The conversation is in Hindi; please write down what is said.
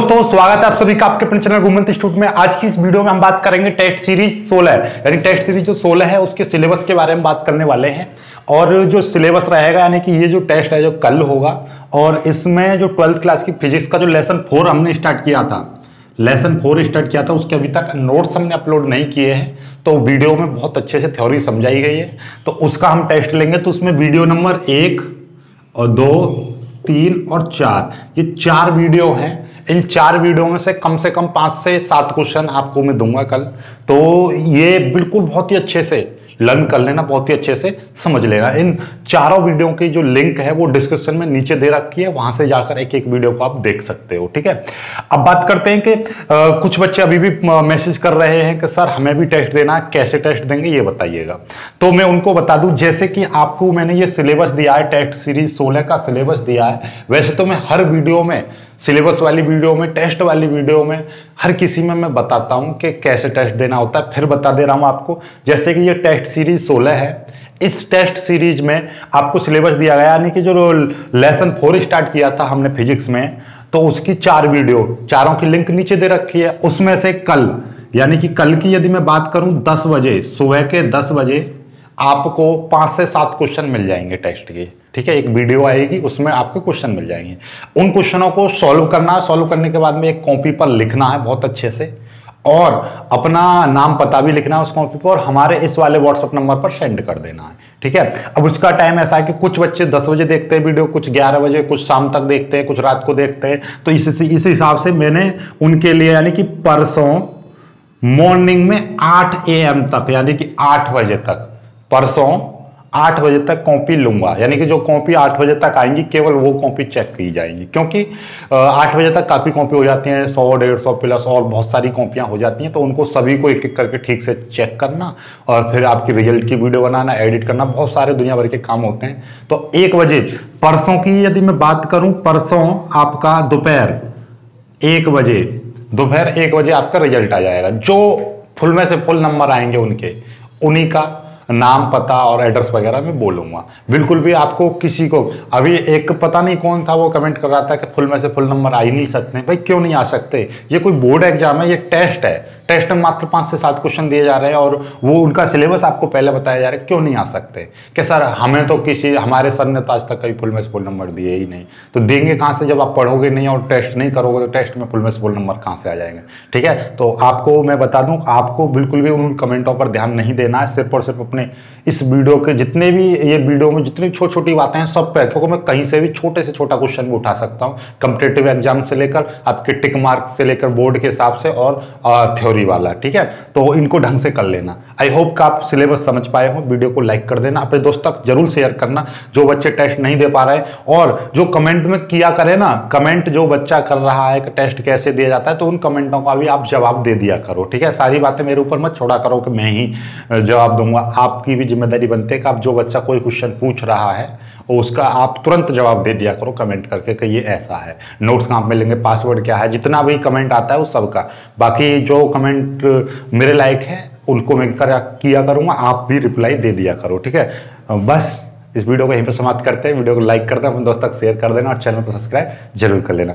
दोस्तों, स्वागत है आप सभी का आपके अपने चैनल घूमंत इंस्टीट्यूट में। आज की इस वीडियो में हम बात करेंगे टेस्ट सीरीज़ 16 यानी टेस्ट सीरीज़ जो 16 है, उसके सिलेबस के बारे में बात करने वाले हैं। और जो सिलेबस रहेगा, यानी कि ये जो टेस्ट है, जो कल होगा, और इसमें जो ट्वेल्थ क्लास की फिजिक्स का जो लेसन फोर हमने स्टार्ट किया था, लेसन फोर स्टार्ट किया था, उसके अभी तक नोट्स हमने अपलोड नहीं किए हैं। तो वीडियो में बहुत अच्छे से थ्योरी समझाई गई है। तो उसका हम टेस्ट लेंगे तो उसमें वीडियो नंबर एक, और दो, तीन और चार। ये चार वीडियो हैं इन चार वीडियो में से कम से कम पाँच से सात क्वेश्चन आपको मैं दूँगा कल। तो ये बिल्कुल बहुत ही अच्छे से लर्न कर लेना बहुत ही अच्छे से समझ लेना। इन चारों वीडियो की जो लिंक है वो डिस्क्रिप्शन में नीचे दे रखी है वहाँ से जाकर एक एक वीडियो को आप देख सकते हो ठीक है? अब बात करते हैं कि आ, कुछ बच्चे अभी भी मैसेज कर रहे हैं कि सर हमें भी टेस्ट देना है कैसे टेस्ट देंगे ये बताइएगा। तो मैं उनको बता दूँ जैसे कि आपको मैंने ये सिलेबस दिया है टेस्ट सीरीज़ सोलह का सिलेबस दिया है वैसे तो मैं हर वीडियो में सिलेबस वाली वीडियो में, टेस्ट वाली वीडियो में, हर किसी में मैं बताता हूँ कि कैसे टेस्ट देना होता है। फिर बता दे रहा हूँ आपको, जैसे कि ये टेस्ट सीरीज़ 16 है, इस टेस्ट सीरीज़ में आपको सिलेबस दिया गया, यानी कि जो लेसन फोर स्टार्ट किया था हमने फिजिक्स में तो उसकी चार वीडियो, चारों की लिंक नीचे दे रखी है। उसमें से कल, यानी कि कल की यदि मैं बात करूँ, दस बजे, सुबह के दस बजे आपको पाँच से सात क्वेश्चन मिल जाएँगे टेस्ट के। ठीक है, एक वीडियो आएगी, उसमें आपको क्वेश्चन मिल जाएँगे। उन क्वेश्चनों को सॉल्व करना है सॉल्व करने के बाद में एक कॉपी पर लिखना है बहुत अच्छे से। और अपना नाम पता भी लिखना है उस कॉपी पर और हमारे इस वाले व्हाट्सएप नंबर पर सेंड कर देना है, ठीक है? अब उसका टाइम ऐसा है कि कुछ बच्चे 10 बजे देखते हैं वीडियो कुछ 11 बजे, कुछ शाम तक देखते हैं, कुछ रात को देखते हैं। तो इस इस हिसाब से मैंने उनके लिए यानी कि परसों मॉर्निंग में 8 एम तक, यानी कि 8 बजे तक, परसों आठ बजे तक कॉपी लूँगा। यानी कि जो कॉपी आठ बजे तक आएँगी, केवल वो कॉपी चेक की जाएँगी। क्योंकि आठ बजे तक काफ़ी कॉपी हो जाती हैं, सौ, डेढ़ सौ प्लस और बहुत सारी कॉपियाँ हो जाती हैं। तो उनको सभी को एक एक करके ठीक से चेक करना और फिर आपकी रिज़ल्ट की वीडियो बनाना, एडिट करना। बहुत सारे दुनिया भर के काम होते हैं। तो एक बजे, परसों की यदि मैं बात करूँ, परसों आपका दोपहर एक बजे, दोपहर एक बजे आपका रिज़ल्ट आ जाएगा। जो फुल में से फुल नंबर आएँगे उनके, उन्हीं का नाम पता और एड्रेस वगैरह मैं बोलूँगा। बिल्कुल भी आपको किसी को, अभी एक पता नहीं कौन था वो कमेंट कर रहा था कि फुल में से फुल नंबर आ ही नहीं सकते। भाई क्यों नहीं आ सकते? ये कोई बोर्ड एग्ज़ाम है, ये टेस्ट है। टेस्ट में मात्र पाँच से सात क्वेश्चन दिए जा रहे हैं और वो उनका सिलेबस आपको पहले बताया जा रहा है, क्यों नहीं आ सकते? कि सर, हमें तो किसी, हमारे सर ने तो आज तक कभी फुल में से फुल नंबर दिए ही नहीं। तो देंगे कहाँ से जब आप पढ़ोगे नहीं और टेस्ट नहीं करोगे तो टेस्ट में फुल में से फुल नंबर कहाँ से आ जाएँगे? ठीक है? तो आपको मैं बता दूँ, आपको बिल्कुल भी उन कमेंटों पर ध्यान नहीं देना है सिर्फ़ और सिर्फ़ अपने इस वीडियो के जितने भी, ये वीडियो में जितनी छोटी छोटी बातें हैं, सब पे क्योंकि मैं कहीं से भी छोटे से छोटा क्वेश्चन भी उठा सकता हूँ। कंपिटेटिव एग्ज़ाम से लेकर, आपके टिक मार्क से लेकर बोर्ड के हिसाब से और थ्योरी वाला, ठीक है? तो इनको ढंग से कर लेना। आई होप का आप सिलेबस समझ पाए हो। वीडियो को लाइक कर देना। अपने दोस्त तक ज़रूर शेयर करना। जो बच्चे टेस्ट नहीं दे पा रहे और जो कमेंट में किया करे ना कमेंट जो बच्चा कर रहा है कि टेस्ट कैसे दिया जाता है तो उन कमेंटों का भी आप जवाब दे दिया करो, ठीक है? सारी बातें मेरे ऊपर मत छोड़ा करो कि मैं ही जवाब दूँगा। आपकी भी ज़िम्मेदारी बनती है कि आप जो बच्चा कोई क्वेश्चन पूछ रहा है और उसका आप तुरंत जवाब दे दिया करो कमेंट करके कि ये ऐसा है। नोट्स कहाँ मिलेंगे पासवर्ड क्या है, जितना भी कमेंट आता है उस सब का बाकी जो कमेंट मेरे लायक है, उनको मैं कर, किया करूँगा, आप भी रिप्लाई दे दिया करो, ठीक है? बस, इस वीडियो को यहीं पर समाप्त करते हैं। वीडियो को लाइक कर दें, अपने दोस्त तक शेयर कर देना और चैनल को सब्सक्राइब ज़रूर कर लेना।